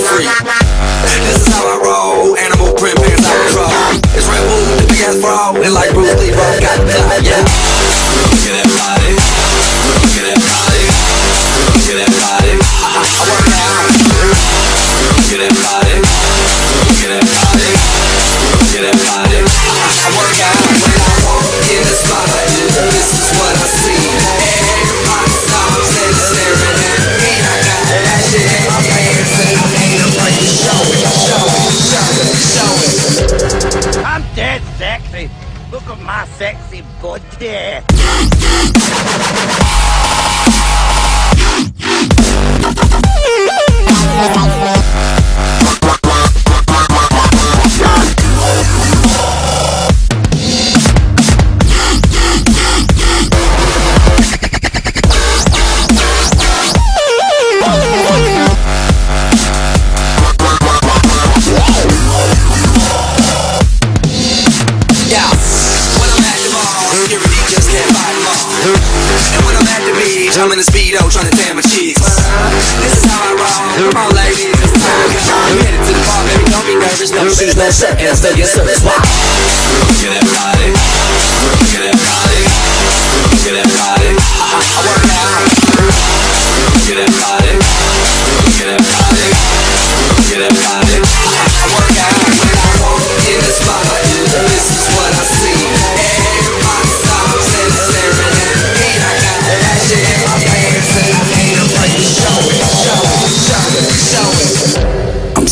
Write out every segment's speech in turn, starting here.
free. dead sexy. Look at my sexy body. I'm in the speedo trying to tan my cheeks. This is how I roll. Come on, ladies, it's time. We headed to the bar, baby, don't be nervous. No shoes, no seconds, no get service. Look at that body. Look at that body. Look at that. I, work out. Look at that.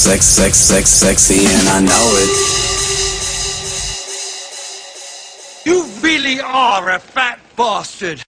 Sex, sex, sex, sexy, and I know it. You really are a fat bastard.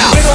out.